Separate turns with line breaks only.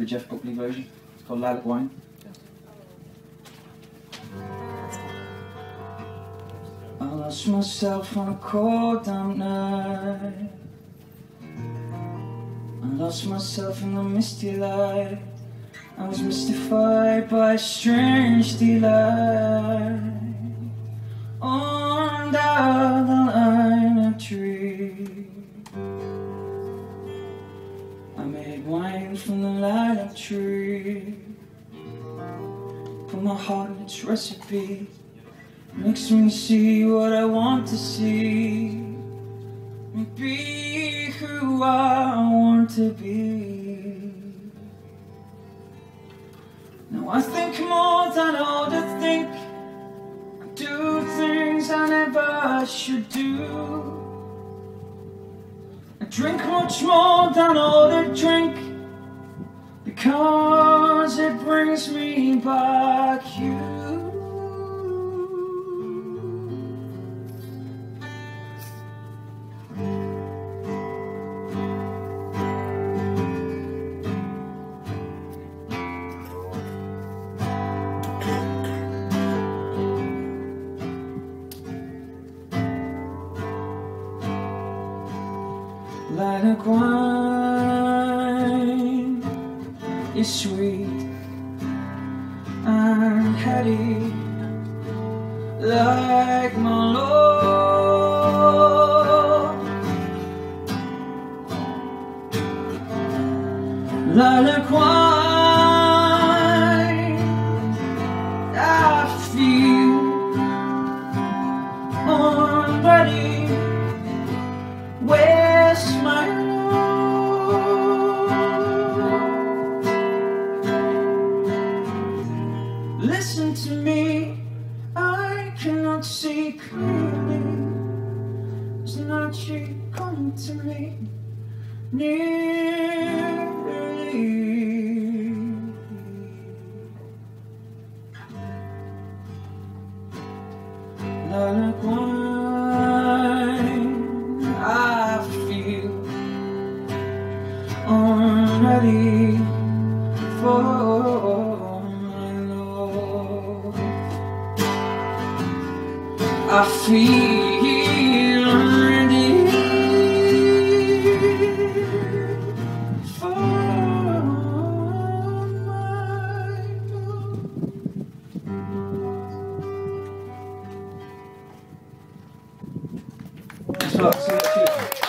the Jeff Buckley version. It's called Lilac Wine. I lost myself on a cold damp night. I lost myself in the misty light. I was mystified by strange delight. Under Wine from the lilac tree. Put my heart in its recipe. Makes me see what I want to see and be who I want to be. Now I think more than I ought to think. I do things I never should do. Drink much more than ought drink because it brings me back you. Lilac wine is sweet and heady like my wine, Listen to me, I cannot see clearly. Is not she coming to me nearly? Lilac wine, I feel already for I feel ready for my love. Wow. So, so